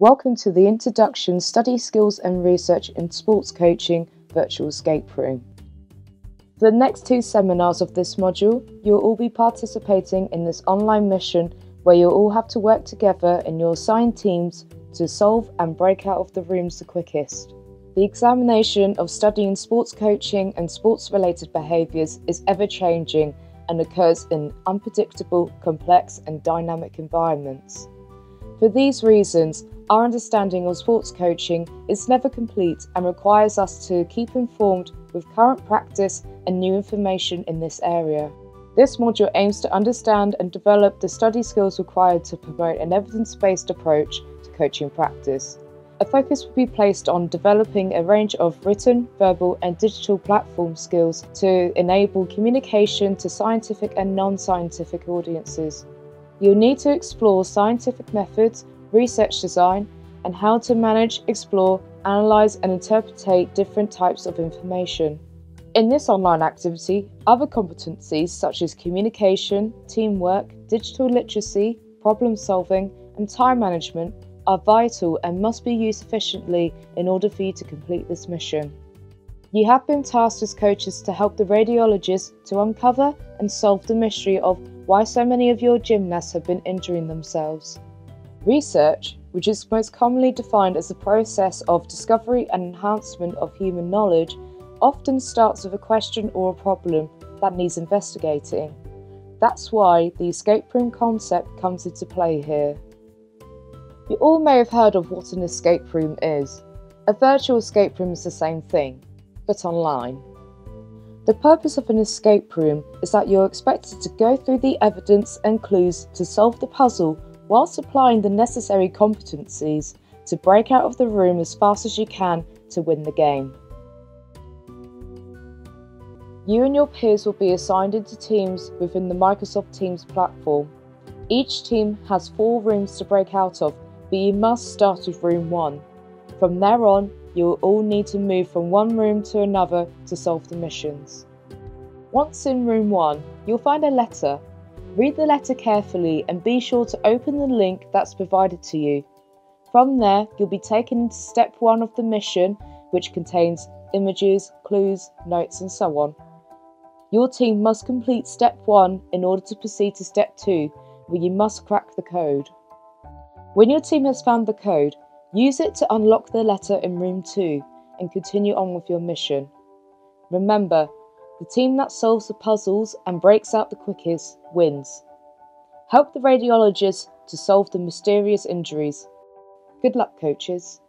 Welcome to the Introduction Study Skills and Research in Sports Coaching Virtual Escape Room. For the next two seminars of this module, you'll all be participating in this online mission where you'll all have to work together in your assigned teams to solve and break out of the rooms the quickest. The examination of studying sports coaching and sports related behaviours is ever changing and occurs in unpredictable, complex, and dynamic environments. For these reasons, our understanding of sports coaching is never complete and requires us to keep informed with current practice and new information in this area. This module aims to understand and develop the study skills required to promote an evidence based approach to coaching practice. A focus will be placed on developing a range of written, verbal, and digital platform skills to enable communication to scientific and non scientific audiences. You'll need to explore scientific methods, research design, and how to manage, explore, analyse, and interpret different types of information. In this online activity, other competencies such as communication, teamwork, digital literacy, problem solving, and time management are vital and must be used efficiently in order for you to complete this mission. You have been tasked as coaches to help the radiologists to uncover and solve the mystery of why so many of your gymnasts have been injuring themselves. Research, which is most commonly defined as the process of discovery and enhancement of human knowledge, often starts with a question or a problem that needs investigating. That's why the escape room concept comes into play here. You all may have heard of what an escape room is. A virtual escape room is the same thing, but online. The purpose of an escape room is that you're expected to go through the evidence and clues to solve the puzzle while applying the necessary competencies to break out of the room as fast as you can to win the game. You and your peers will be assigned into teams within the Microsoft Teams platform. Each team has four rooms to break out of but you must start with room 1. From there on, you will all need to move from one room to another to solve the missions. Once in room 1, you'll find a letter. Read the letter carefully and be sure to open the link that's provided to you. From there, you'll be taken into step 1 of the mission, which contains images, clues, notes, and so on. Your team must complete step 1 in order to proceed to step 2, where you must crack the code. When your team has found the code, use it to unlock the letter in room 2 and continue on with your mission. Remember, the team that solves the puzzles and breaks out the quickest wins. Help the radiologist to solve the mysterious injuries. Good luck, coaches.